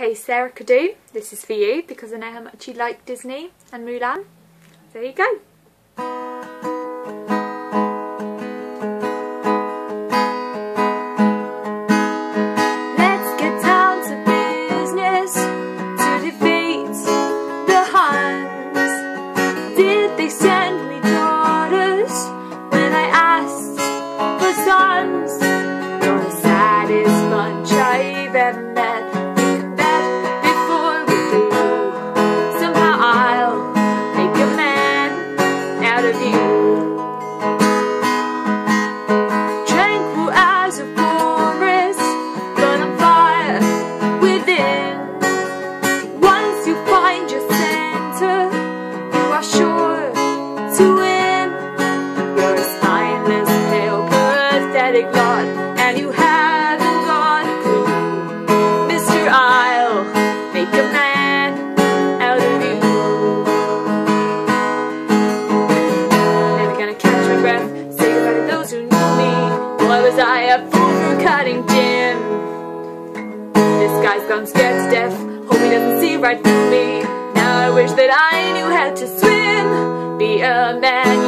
Okay, Sarah Cadu, this is for you because I know how much you like Disney and Mulan. There you go. And you haven't got a clue. Mister, I'll make a man out of you. Never gonna catch my breath, say goodbye to those who knew me. Why was I a fool for cutting gym? This guy's gone scared to death, hope he doesn't see right through me. Now I wish that I knew how to swim. Be a man,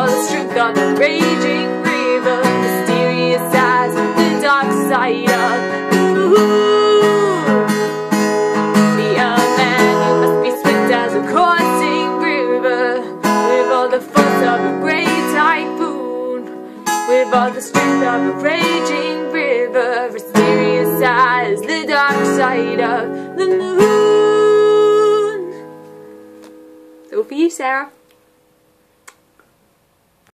on the raging river, mysterious as the dark side of the moon. Be a man, you must be swift as a coursing river, with all the force of a great typhoon, with all the strength of a raging river, mysterious as the dark side of the moon. For you, Sarah.